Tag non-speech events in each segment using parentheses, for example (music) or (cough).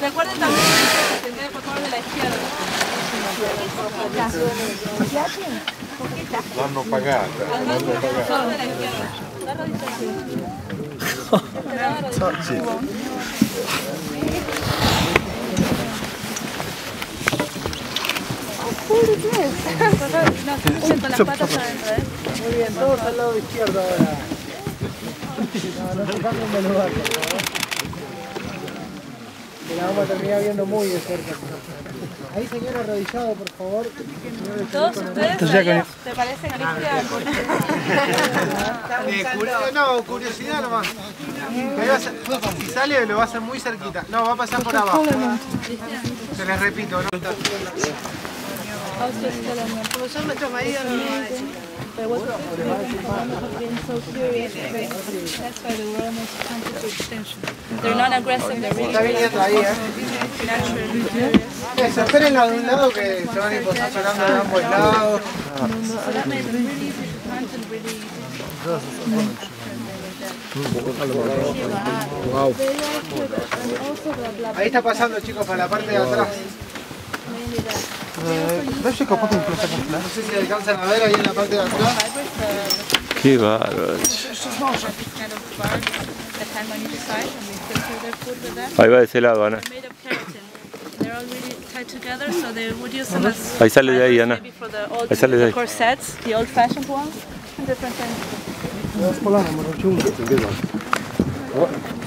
Recuerden también atender por favor de la izquierda. La izquierda. La rodilla así. No, siento las patas adentro, ¿eh? Muy bien, todos al lado izquierdo ahora. Que la vamos a terminar viendo muy de cerca. Ahí, señor, arrodillado, por favor. Todos ustedes ¿te parece Cristian? (laughs) Eh, curio- no, curiosidad nomás. Si sale lo va a hacer muy cerquita. No, va a pasar por abajo. Se les repito, ¿no? But what have been so. That's why to. They're not aggressive, they're really ¿eh? un lado que se van a de ambos lados. Ahí está pasando, chicos, para la parte de atrás. No sé si alcanzan a ver ahí en la parte de atrás. Qué bárbaro. Ahí va de ese lado, Ana. Ahí sale de ahí, Ana. Ahí sale de ahí.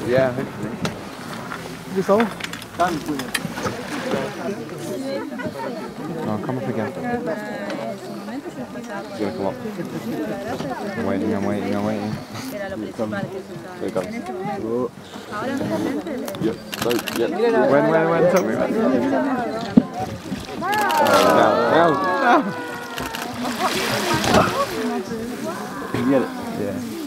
Yeah. He's gonna come up. I'm waiting, I'm waiting, I'm waiting. Era lo principal que se usaba. Here it comes. Realmente Yep, so, yep. When, when, when, tell me when. Oh, now, now. You get it? Yeah.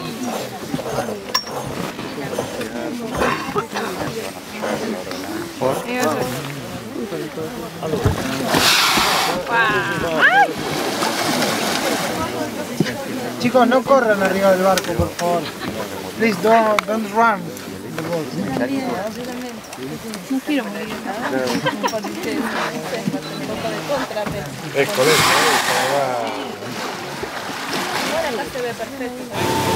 Chicos, no corran arriba del barco, por favor. Please don't, don't run. No quiero morir. Ustedes tengo un poco de contra, pero Ecco, adesso va. ahora acá se ve perfecto.